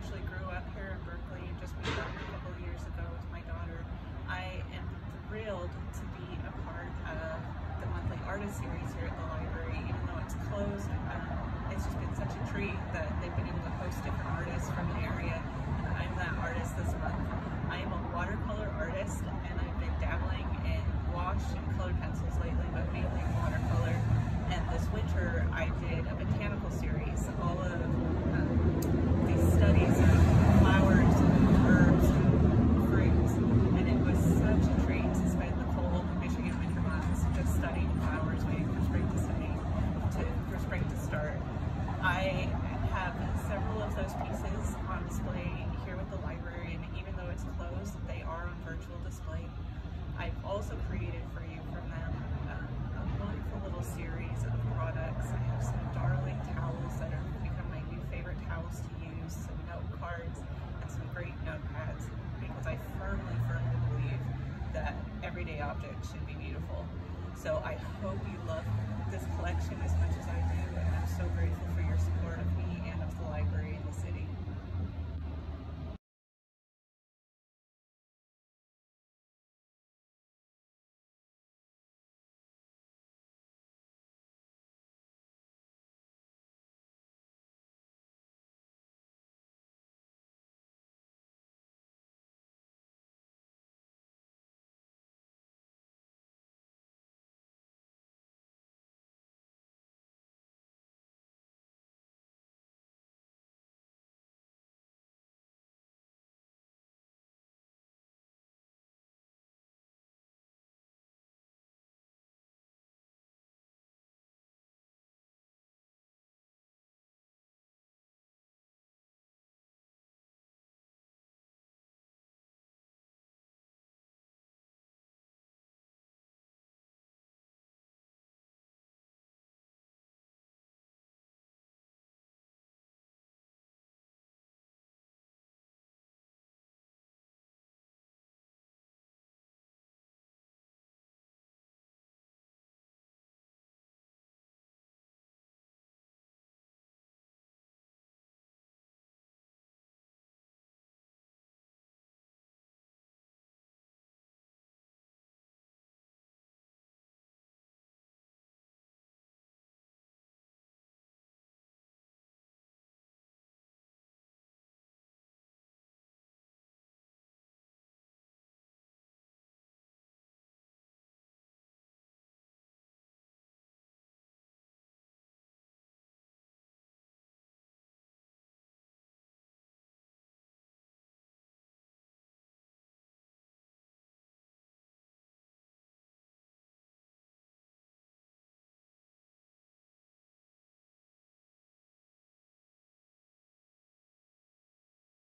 actually grew up here in Berkley and just moved out a couple years ago with my daughter. I am thrilled to be a part of the monthly artist series here at the library, even though it's closed. Um, it's just been such a treat that they've been able to host different artists should be beautiful. So I hope you love this collection as much as I do, and I'm so grateful for your support of me and of the library in the city.